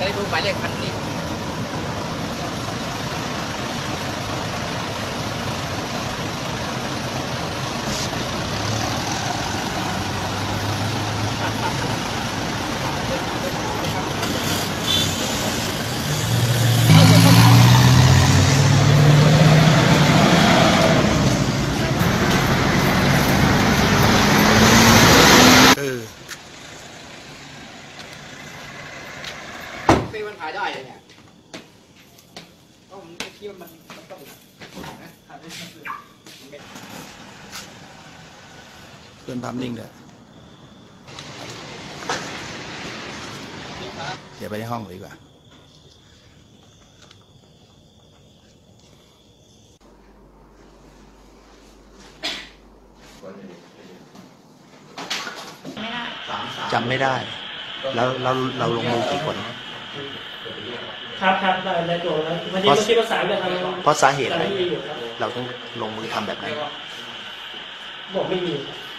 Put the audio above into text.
ให้ครับครับจะได้ดูหมายเลขคันนี้ ปีมันขายได้เลยเนี่ยก็ผมคิดว่ามันมันต้องนะขายได้ทั้งคืนเพื่อนภาพนิ่งเลยเดี๋ยวไปในห้องเลยดีกว่าจำไม่ได้ แล้วเราเราลงมือกี่คน ครับครับได้ได้ตัวแล้ววันนี้เพราะเมื่อกี้ประสานกับทางเพราะสาเหตุอะไรสายที่อยู่ครับเราต้องลงมือทำแบบนั้นบอกไม่มีเ